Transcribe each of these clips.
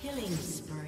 Killing spree.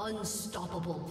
Unstoppable.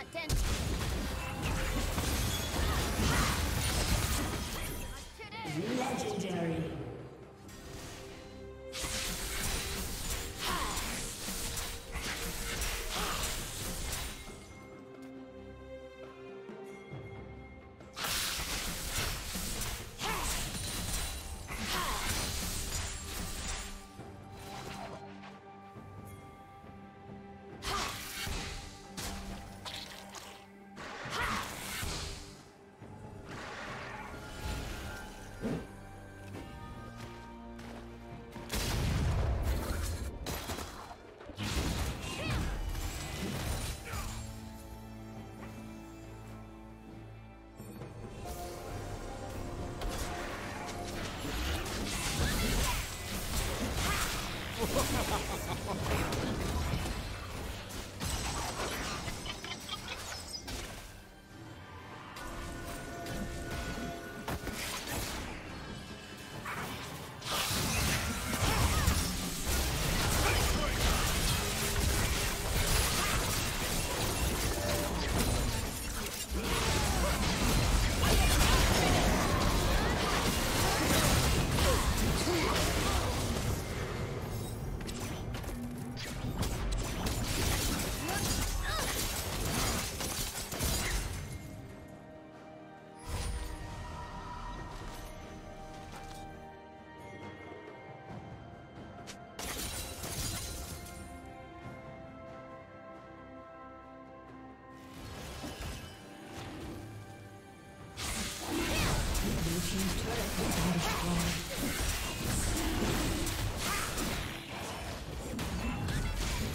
not dense. Legendary.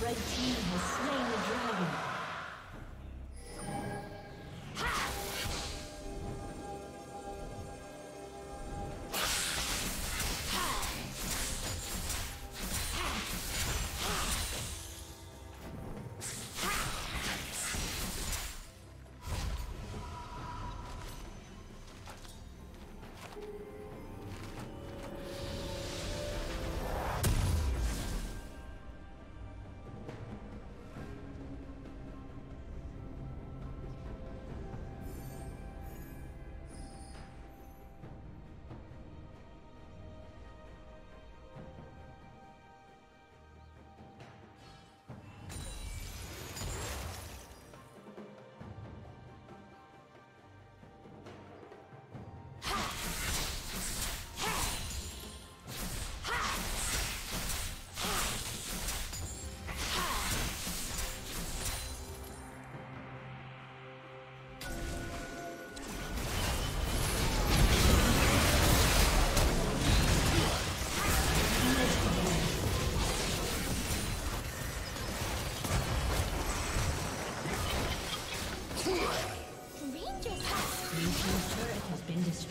Red team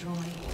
destroyed.